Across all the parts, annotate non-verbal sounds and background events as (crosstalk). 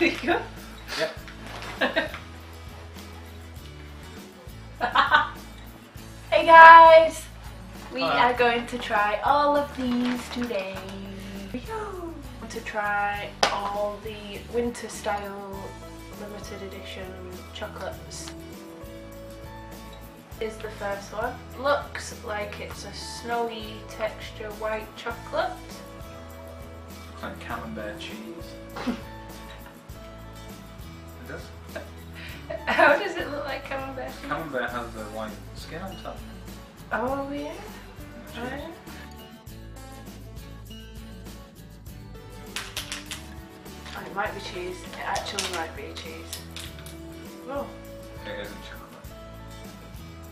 Yep. (laughs) hey guys! We are going to try all of these today. To try all the winter style limited edition chocolates. Is the first one. Looks like it's a snowy texture white chocolate. It's like camembert cheese. (laughs) (laughs) How does it look like camembert? Camembert has the white skin on top. Oh yeah. Cheese. Right. Oh, it might be cheese. It actually might be cheese. Oh. It isn't chocolate.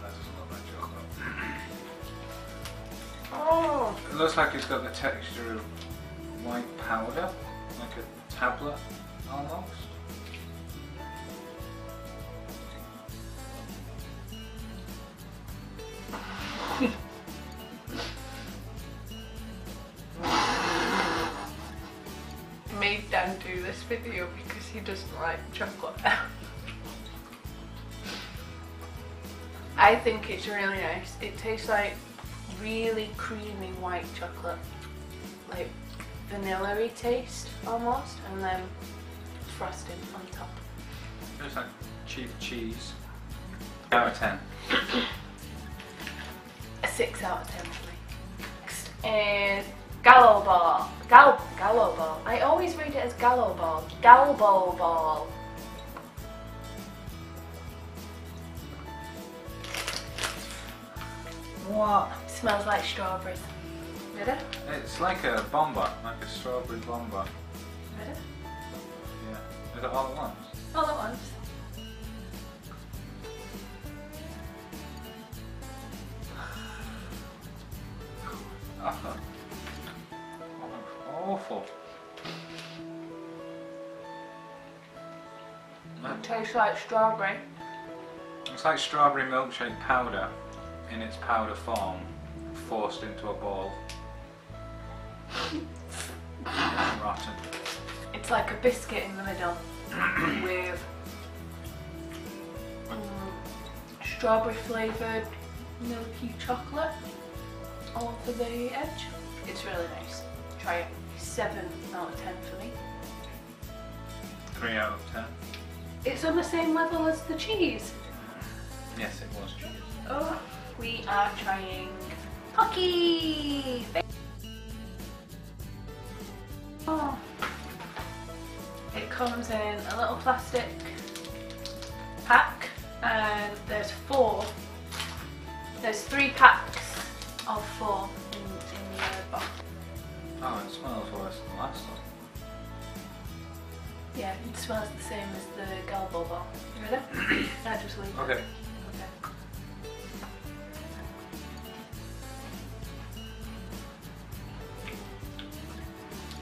That doesn't look like chocolate. (clears throat) Oh. It looks like it's got the texture of white powder, like a tablet almost. (laughs) Made Dan do this video because he doesn't like chocolate. I think it's really nice. It tastes like really creamy white chocolate. Like vanilla taste almost and then frosting on top. It looks like cheap cheese. Out of 10. (laughs) 6 out of 10 for me. Next is Gallo Ball. Gal Gallo Ball. I always read it as Gallo Ball. Galbo Ball. What? Smells like strawberries. Ready? It's like a bomber, like a strawberry bomber. Ready? Yeah. Is it all at once? All at once. It tastes like strawberry. It's like strawberry milkshake powder in its powder form, forced into a ball. (laughs) Rotten. It's like a biscuit in the middle (clears throat) with um, strawberry flavoured milky chocolate over the edge. It's really nice. Try it. 7 out of 10 for me. Three out of ten. It's on the same level as the cheese. Yes, it was cheese. Oh, we are trying Pocky! Oh. It comes in a little plastic pack and there's four. There's three packs of four in, in the box. Oh, it smells worse than the last one. Yeah, it smells the same as the Galbo ball. You ready? I (coughs) just leave. Okay. Okay.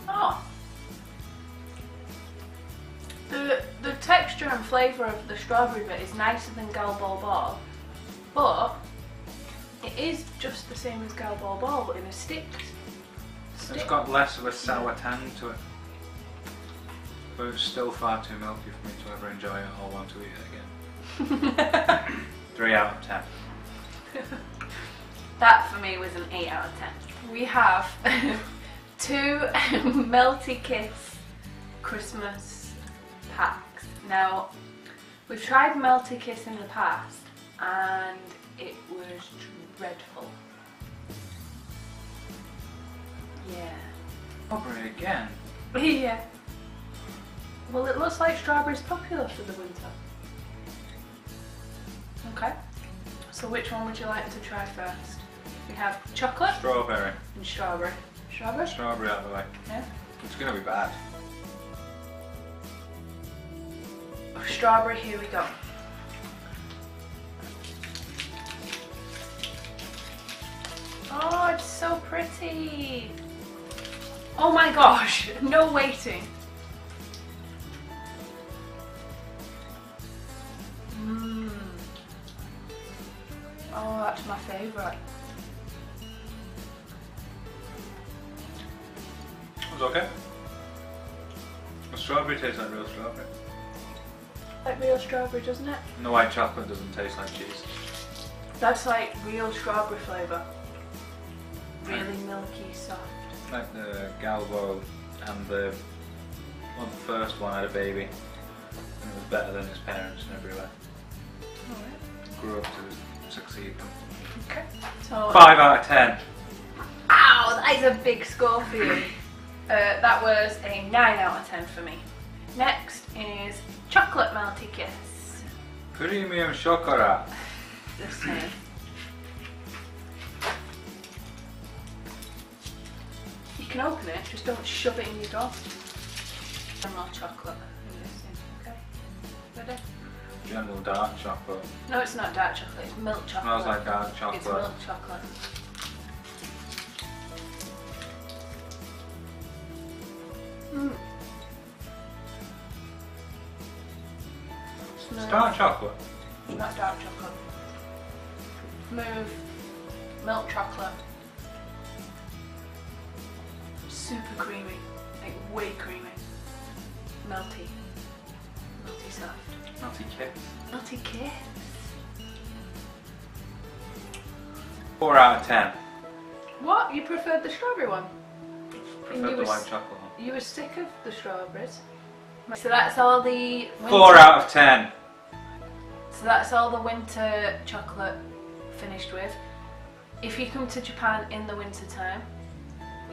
Oh. The the texture and flavour of the strawberry bit is nicer than Galbo ball, but it is just the same as Galbo ball, but in a stick. It's got less of a sour tang to it. But it's still far too milky for me to ever enjoy it or want to eat it again. (laughs) Three out of ten. (laughs) That for me was an 8 out of 10. We have (laughs) two Melty Kiss Christmas packs. Now, we've tried Melty Kiss in the past and it was dreadful. Yeah. Strawberry again. (laughs) yeah. Well, it looks like strawberry's popular for the winter. Okay. So which one would you like to try first? We have chocolate Strawberry. and strawberry. Strawberry? Strawberry out of the way. Yeah. It's gonna be bad. Oh, strawberry, here we go. Oh, it's so pretty. Oh my gosh, no waiting. Mmm. Oh, that's my favourite. It's okay. The strawberry tastes like real strawberry. Like real strawberry, doesn't it? The white chocolate doesn't taste like cheese. That's like real strawberry flavour. really milky, soft. Like the Galbo and the well, the first one had a baby and it was better than his parents and everywhere. Alright. Grew up to succeed them. Okay. So Five out of ten. Ow, that is a big score for you. (laughs) Uh, that was a 9 out of 10 for me. Next is Chocolate Melty Kiss. Premium chocolate. This time. Can open it, just don't shove it in your door. And more chocolate. in this thing, Okay. Ready? General dark chocolate. No, it's not dark chocolate, it's milk chocolate. Smells like dark chocolate. It's milk chocolate. Mm. It's Smooth. dark chocolate. Not dark chocolate. Smooth. Milk chocolate. Super creamy. Like way creamy. Melty. Melty soft. Melty kiss. Melty kiss. Four out of ten. What? You preferred the strawberry one? You the was- white chocolate one. You were sick of the strawberries. So that's all the winter, Four out of ten. So that's all the winter chocolate finished with. If you come to Japan in the winter time,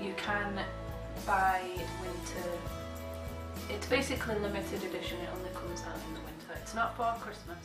you can buy winter. It's basically limited edition. It only comes out in the winter. It's not for Christmas.